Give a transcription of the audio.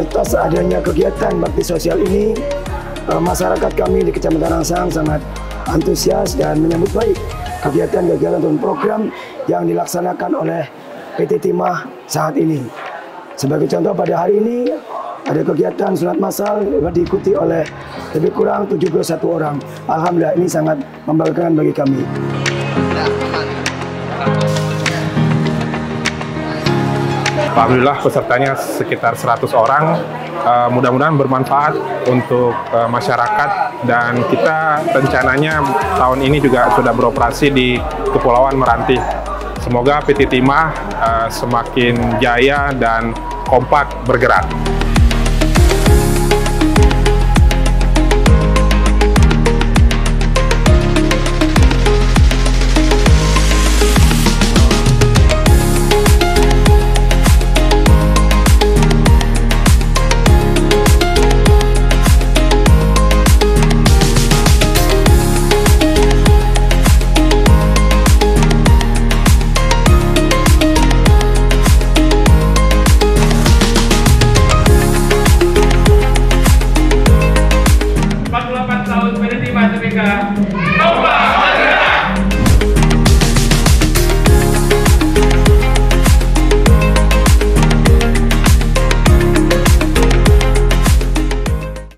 atas adanya kegiatan bakti sosial ini, eh, masyarakat kami di Kecamatan Rangsang sangat antusias dan menyambut baik kegiatan-kegiatan dan program yang dilaksanakan oleh PT Timah saat ini. Sebagai contoh pada hari ini ada kegiatan sunat massal yang diikuti oleh lebih kurang 71 orang. Alhamdulillah ini sangat membanggakan bagi kami. Alhamdulillah pesertanya sekitar 100 orang. Uh, mudah-mudahan bermanfaat untuk uh, masyarakat dan kita rencananya tahun ini juga sudah beroperasi di Kepulauan Meranti. Semoga PT Timah uh, semakin jaya dan kompak bergerak. Tahun PDT Timah